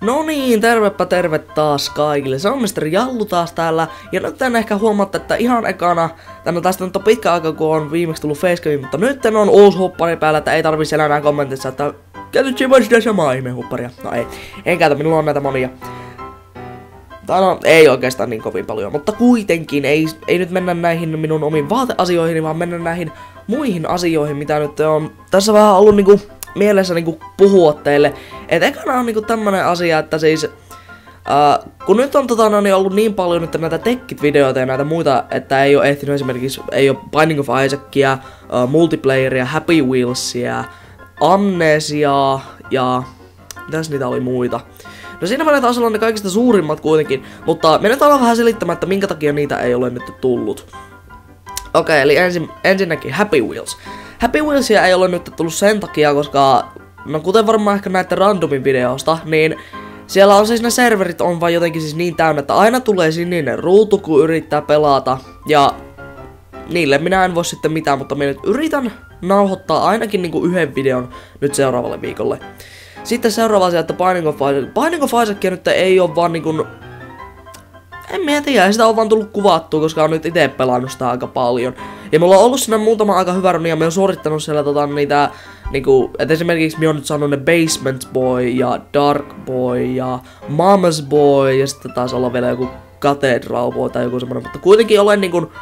No niin, tervepä terve taas kaikille. Se on Mr. Jallu taas täällä. Ja nyt en ehkä huomaatte, että ihan ekana, tänne tästä nyt on pitkä aika, kun on viimeksi tullut facecam, mutta nyt on uusi huppari päällä, että ei tarvi siellä enää kommentissa, että käytä Jimmy sitä samaa ihmehupparia. No ei, en käytä, minulla on näitä monia. Tai no, ei oikeastaan niin kovin paljon, mutta kuitenkin ei, ei nyt mennä näihin minun omiin vaateasioihin, vaan mennä näihin muihin asioihin, mitä nyt on tässä vähän ollut niinku mielessä niinku puhua teille. Et ekana on niinku tämmönen asia, että siis... Uh, kun nyt on tota, no, niin ollut niin paljon nyt näitä tekkit-videoita ja näitä muita, että ei ole ehtinyt esimerkiksi, ei ole Binding of Isaacia, uh, multiplayeria, Happy Wheelsia, Amnesia ja... Mitäs niitä oli muita? No siinä menee taas olla ne kaikista suurimmat kuitenkin, mutta me nyt ollaan vähän selittämään, että minkä takia niitä ei ole nyt tullut. Okei, okay, eli ensin, ensinnäkin Happy Wheels. Happy Wheelsia ei ole nyt tullut sen takia, koska, no kuten varmaan ehkä näette randomin videosta, niin siellä on siis ne serverit on vaan jotenkin siis niin täynnä, että aina tulee sininen ruutu, kun yrittää pelata. Ja niille minä en voi sitten mitään, mutta minä nyt yritän nauhoittaa ainakin niinku yhden videon nyt seuraavalle viikolle. Sitten seuraava asia, että Binding of Isaac. Binding of Isaac nyt ei ole vaan niinku... En mä tiedä, sitä on vaan tullut kuvattua, koska on nyt itse pelannut sitä aika paljon. Ja mulla on ollut siinä muutama aika hyvä runi, ja mä oon suorittanut siellä tota niitä... Niinku, että esimerkiksi mä oon nyt saanut ne Basement Boy ja Dark Boy ja Mama's Boy ja sitten taas olla vielä joku Cathedral Boy tai joku semmonen, mutta kuitenkin olen niinku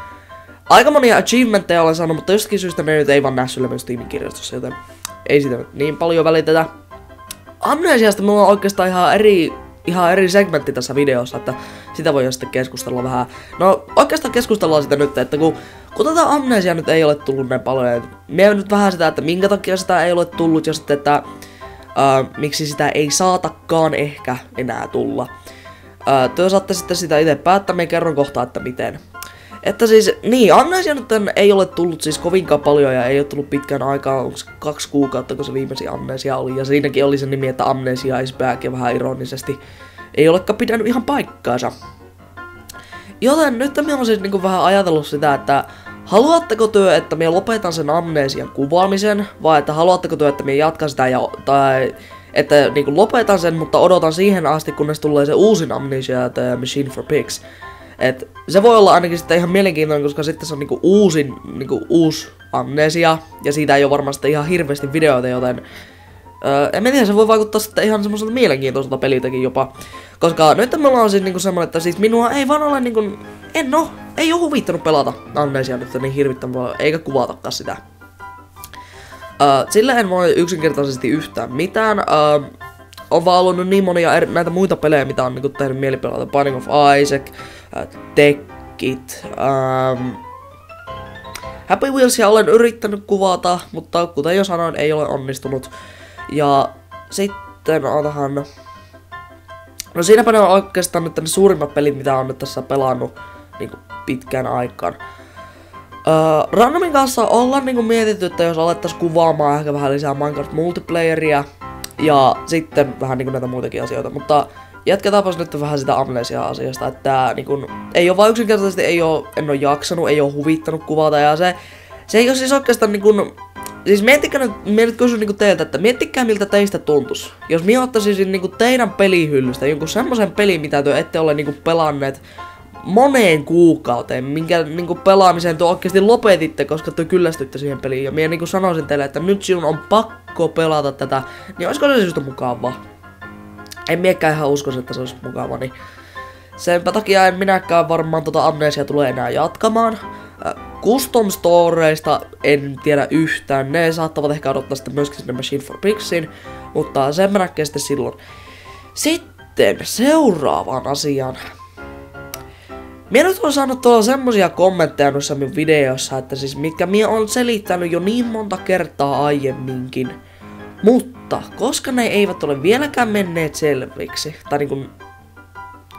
aika monia achievementteja olen saanut, mutta jostakin syystä ne nyt ei vaan näy sille myös Steamin kirjastossa, joten ei siitä niin paljon välitetä. Amnesiasta mulla on oikeastaan ihan eri, ihan eri segmentti tässä videossa, että sitä voi sitten keskustella vähän. No oikeastaan keskustellaan sitä nyt, että kun, kun tätä amnesia nyt ei ole tullut näin paljon, mie nyt vähän sitä, että minkä takia sitä ei ole tullut ja sitten, että uh, miksi sitä ei saatakaan ehkä enää tulla. Uh, te saatte sitten sitä itse päättää, me kerron kohta, että miten. Että siis, niin, nyt ei ole tullut siis kovinkaan paljon ja ei ole tullut pitkään aikaa, onko kaksi kuukautta, kun se viimeisin Amnesia oli. Ja siinäkin oli se nimi, että Amnesia is back ja vähän ironisesti ei olekaan pitänyt ihan paikkaansa. Joten nyt minä olen siis niinku vähän ajatellut sitä, että haluatteko työ, että minä lopetan sen amnesian kuvaamisen, vai että haluatteko työ, että minä jatkan sitä ja, tai että niinku lopetan sen, mutta odotan siihen asti, kunnes tulee se uusin Amnesia The Machine for Pigs. Et se voi olla ainakin sitten ihan mielenkiintoinen, koska sitten se on niinku uusin, niinku uusi amnesia, ja siitä ei ole varmasti ihan hirveästi videoita, joten Öö, en tiedä, se voi vaikuttaa sitten ihan semmoiselta mielenkiintoiselta peliltäkin jopa. Koska nyt me ollaan siis niinku semmonen, että siis minua ei vaan ole niinku... En oo, ei oo huvittanut pelata Amnesia nyt niin hirvittävää, eikä kuvatakaan sitä. Öö, sillä en voi yksinkertaisesti yhtään mitään. Öö, on vaan ollut niin monia eri, näitä muita pelejä, mitä on niinku tehnyt mielipelata. Binding of Isaac, äh, Tekkit, ähm, Happy Wheelsia olen yrittänyt kuvata, mutta kuten jo sanoin, ei ole onnistunut. Ja sitten onhan... No siinäpä ne on oikeastaan nyt ne suurimmat pelit, mitä on nyt tässä pelannut niin pitkään aikaan. Öö, Randomin kanssa ollaan niinku mietitty, että jos alettais kuvaamaan ehkä vähän lisää Minecraft multiplayeria ja sitten vähän niinku näitä muitakin asioita, mutta jatketaanpa nyt vähän sitä amnesia-asiasta, että niin kun, ei ole vaan yksinkertaisesti, ei ole, en ole jaksanut, ei ole huvittanut kuvata ja se, se ei ole siis oikeastaan niin kun, siis miettikää nyt, mä nyt kysyn niinku teiltä, että miettikää miltä teistä tuntus. Jos minä ottaisin niinku teidän pelihyllystä jonkun semmoisen pelin, mitä te ette ole niinku pelanneet moneen kuukauteen, minkä niinku pelaamisen te oikeasti lopetitte, koska te kyllästytte siihen peliin. Ja minä niinku sanoisin teille, että nyt sinun on pakko pelata tätä, niin olisiko se syystä mukavaa? En miekään ihan usko, että se olisi mukava, niin senpä takia en minäkään varmaan tota Amnesia tulee enää jatkamaan. Custom Storeista en tiedä yhtään, ne saattavat ehkä odottaa sitten myöskin sinne Machine for Pixin, mutta sen mä sitten silloin. Sitten seuraavaan asiaan. Minä nyt on saanut tuolla semmosia kommentteja noissa minun videoissa, että siis mitkä minä on selittänyt jo niin monta kertaa aiemminkin. Mutta, koska ne eivät ole vieläkään menneet selviksi, tai niinku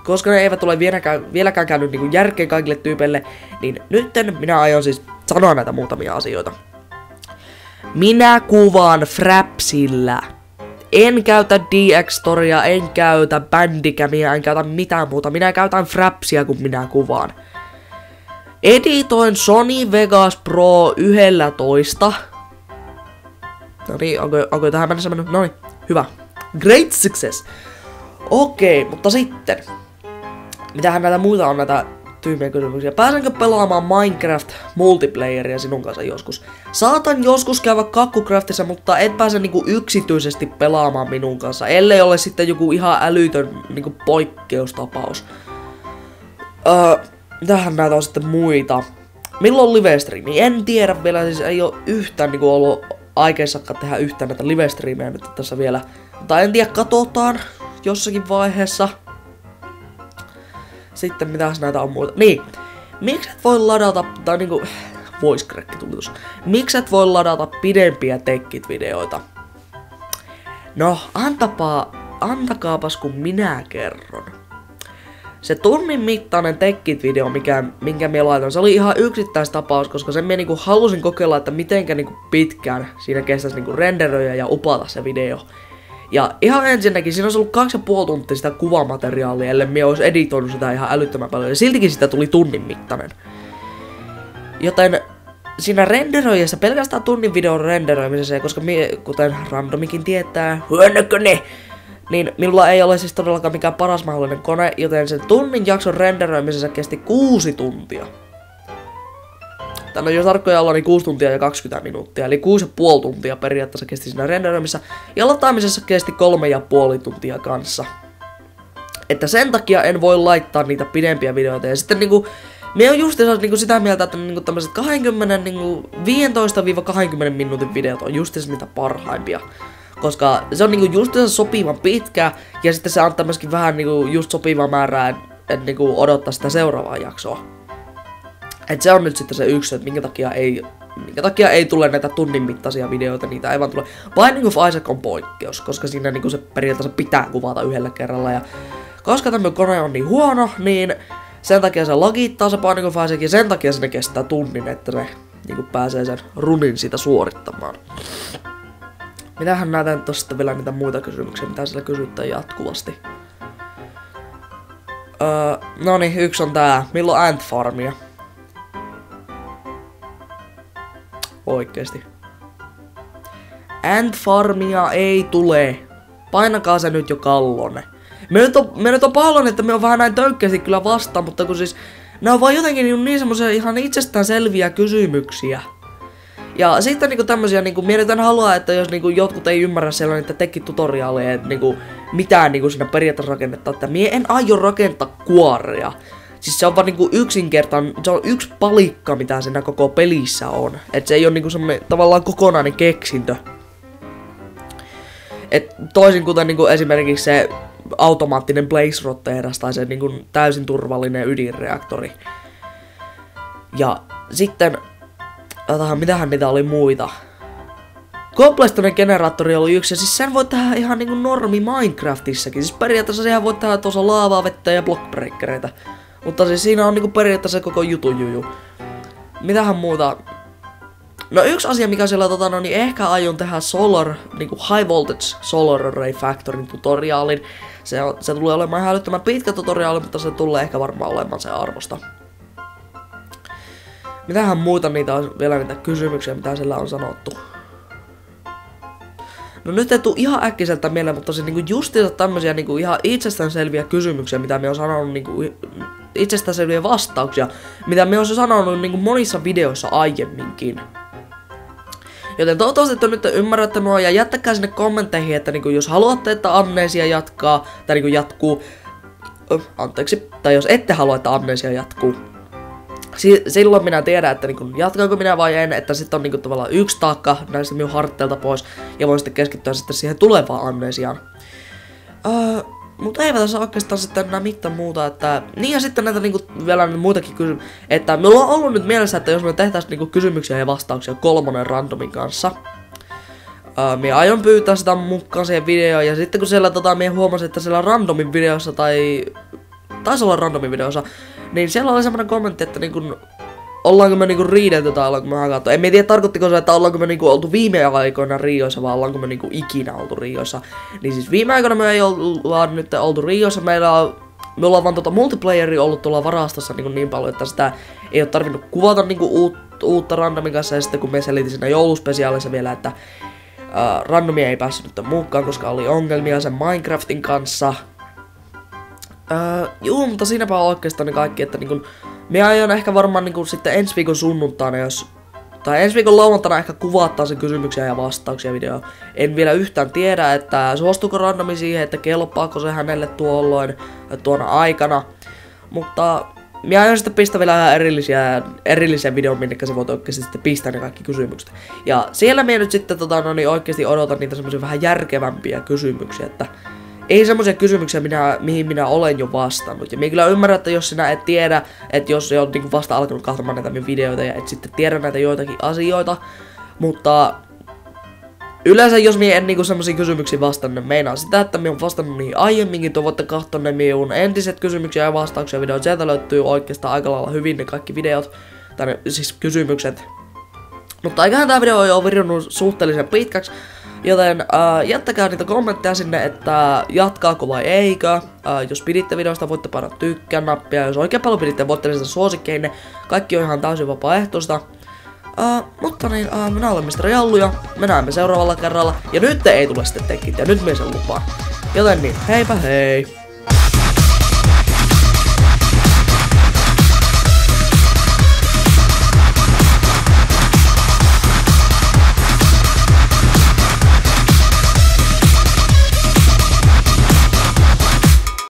koska ne eivät ole vieläkään, vieläkään käynyt niin järkeen kaikille tyypeille, niin nytten minä aion siis sanoa näitä muutamia asioita. Minä kuvaan Frapsillä. En käytä DX-toria, en käytä Bandicamia, en käytä mitään muuta. Minä käytän Frapsia, kun minä kuvaan. Editoin Sony Vegas Pro 11. No niin, onko, onko tähän mennessä mennyt? No niin, hyvä. Great success. Okei, mutta sitten. Mitähän näitä muita on näitä tyhmiä kysymyksiä. Pääsenkö pelaamaan Minecraft multiplayeria sinun kanssa joskus? Saatan joskus käydä kakkukraftissa, mutta et pääse niinku yksityisesti pelaamaan minun kanssa, ellei ole sitten joku ihan älytön niinku poikkeustapaus. Öö, mitähän näitä on sitten muita? Milloin livestreami? En tiedä vielä, siis ei ole yhtään niinku ollut aikeissakaan tehdä yhtään näitä livestreamejä nyt tässä vielä. Mutta en tiedä, katsotaan jossakin vaiheessa. Sitten mitäs näitä on muuta. Niin, miksi et voi ladata, tai niinku, voice crack tuli tuossa. Miksi et voi ladata pidempiä tekkit-videoita? No, antapaa, antakaapas kun minä kerron. Se tunnin mittainen tekkit-video, mikä, minkä me laitan, se oli ihan yksittäistapaus, koska sen minä niinku halusin kokeilla, että mitenkä niinku pitkään siinä kestäisi niinku renderöidä ja upata se video. Ja ihan ensinnäkin siinä olisi ollut kaksi ja tuntia sitä kuvamateriaalia, ellei me olisi editoinut sitä ihan älyttömän paljon. Ja siltikin sitä tuli tunnin mittainen. Joten siinä renderöijässä, pelkästään tunnin videon renderöimisessä, koska mie, kuten randomikin tietää, hyönnökö ne, niin minulla ei ole siis todellakaan mikään paras mahdollinen kone, joten sen tunnin jakson renderöimisessä kesti kuusi tuntia. Tänne jos tarkkoja olla, niin 6 tuntia ja 20 minuuttia, eli 6,5 tuntia periaatteessa kesti siinä renderöimisessä, ja lataamisessa kesti 3,5 tuntia kanssa. Että sen takia en voi laittaa niitä pidempiä videoita, ja sitten niinku, me on just niinku sitä mieltä, että niinku tämmöiset 20, niinku 15-20 minuutin videot on just niitä parhaimpia. Koska se on niinku just sopivan pitkä, ja sitten se antaa myöskin vähän niinku just sopivaa määrää, että niinku odottaa sitä seuraavaa jaksoa. Et se on nyt sitten se yksi, että minkä takia ei, minkä takia ei tule näitä tunnin mittaisia videoita, niitä ei vaan tule. Binding of Isaac on poikkeus, koska siinä niinku se periaatteessa pitää kuvata yhdellä kerralla. Ja koska tämä kone on niin huono, niin sen takia se logittaa se Binding of Isaac ja sen takia se kestää tunnin, että ne niinku pääsee sen runin siitä suorittamaan. Mitähän näitä nyt vielä niitä muita kysymyksiä, mitä sillä kysyttää jatkuvasti. Öö, no niin, yksi on tää. Milloin Ant Farmia? Oikeesti. Ant Farmia ei tule. Painakaa se nyt jo kallone. Me nyt on, me nyt on paljon, että me on vähän näin töykkästi kyllä vastaan, mutta kun siis... Nämä on vaan jotenkin niin, niin semmoisia ihan itsestään selviä kysymyksiä. Ja sitten niinku tämmösiä, niinku, mietitään halua, että jos niinku jotkut ei ymmärrä sellainen, että teki tutoriaaleja, niinku mitään niinku siinä periaatteessa rakennetta, että mie en aio rakentaa kuoria. Siis se on vaan niinku yksinkertainen, se on yksi palikka, mitä siinä koko pelissä on. Et se ei ole niinku semmonen tavallaan kokonainen keksintö. Et toisin kuten niinku esimerkiksi se automaattinen Blaze tai se niinku täysin turvallinen ydinreaktori. Ja sitten, otahan, mitähän niitä oli muita. Komplestoinen generaattori oli yksi, ja siis sen voi tehdä ihan niinku normi Minecraftissakin. Siis periaatteessa sehän voi tehdä tuossa laavaa, vettä ja blockbreakereita. Mutta siis siinä on niinku periaatteessa koko jutu juju. Mitähän muuta? No yksi asia, mikä siellä tota, no, niin ehkä aion tehdä Solar, niinku High Voltage Solar Array Factorin tutoriaalin. Se, se tulee olemaan ihan älyttömän pitkä tutoriaali, mutta se tulee ehkä varmaan olemaan se arvosta. Mitähän muuta niitä on vielä niitä kysymyksiä, mitä siellä on sanottu. No nyt ei tule ihan äkkiseltä mieleen, mutta se niinku justiinsa tämmösiä niinku ihan itsestäänselviä kysymyksiä, mitä me on sanonut niinku itsestäänselviä vastauksia, mitä me on sanonut niinku monissa videoissa aiemminkin. Joten toivottavasti että nyt ymmärrätte mua ja jättäkää sinne kommentteihin, että niinku jos haluatte, että amnesia jatkaa, tai niinku jatkuu, ö, anteeksi, tai jos ette halua, että amnesia jatkuu, si- silloin minä tiedän, että niinku, jatkaanko minä vai en, että sitten on niinku tavallaan yksi taakka näistä minun harteilta pois, ja voin sitten keskittyä sitten siihen tulevaan amnesiaan. Öö, mutta eipä tässä oikeastaan sitten enää mitään muuta, että... Niin ja sitten näitä niinku vielä muitakin kysymyksiä, että meillä on ollut nyt mielessä, että jos me tehtäisiin niinku kysymyksiä ja vastauksia kolmonen randomin kanssa, Uh, minä aion pyytää sitä mukaan siihen videoon, ja sitten kun siellä tota, minä huomasin, että siellä randomin videossa, tai taisi olla randomin videossa, niin siellä oli semmoinen kommentti, että niin kun, ollaanko me niinku riidelty tai ollaanko me hakattu. En tiedä tarkoittiko se, että ollaanko me niinku oltu viime aikoina Rioissa vai ollaanko me niinku ikinä oltu Rioissa. Niin siis viime aikoina me ei olla nyt oltu Rioissa. Meillä on, me ollaan vaan tota multiplayeri ollut tuolla varastossa niin, niin paljon, että sitä ei ole tarvinnut kuvata niinku uut, uutta randomin kanssa. Ja sitten kun me selitin siinä jouluspesiaalissa vielä, että uh, randomia ei päässyt nyt mukaan, koska oli ongelmia sen Minecraftin kanssa. Öö, juu, mutta siinäpä on oikeastaan ne kaikki, että niin kun, minä aion ehkä varmaan niin kun, sitten ensi viikon sunnuntaina, jos tai ensi viikon lauantaina ehkä kuvattaa sen kysymyksiä ja vastauksia video. En vielä yhtään tiedä, että suostuuko randomi siihen, että kelpaako se hänelle tuolloin tuona aikana. Mutta minä aion sitten pistää vielä erillisiä, erillisiä videon, minne se voit oikeasti sitten pistää ne kaikki kysymykset. Ja siellä minä nyt sitten tota, no niin oikeasti odotan niitä semmoisia vähän järkevämpiä kysymyksiä, että ei semmoisia kysymyksiä, minä, mihin minä olen jo vastannut. Ja minä kyllä ymmärrän, että jos sinä et tiedä, että jos se on niin vasta alkanut katsomaan näitä minun videoita ja et sitten tiedä näitä joitakin asioita, mutta Yleensä jos minä en niinku semmoisia kysymyksiä vastannut, meinaa sitä, että minä olen vastannut niihin aiemminkin, tuo voitte katsoa ne minun entiset kysymyksiä ja vastauksia videot. Sieltä löytyy oikeastaan aika lailla hyvin ne kaikki videot, tai ne, siis kysymykset. Mutta eiköhän tämä video on jo virunut suhteellisen pitkäksi, Joten äh, jättäkää niitä kommentteja sinne, että jatkaako vai eikö. Äh, jos piditte videosta, voitte painaa tykkään nappia. Jos oikein paljon piditte, voitte lisätä suosikkeinne. Kaikki on ihan täysin vapaaehtoista. Uh, mutta niin, uh, minä olen Mr. Jallu ja me näemme seuraavalla kerralla. Ja nyt ei tule sitten tekit ja nyt me sen lupaan. Joten niin, heipä hei!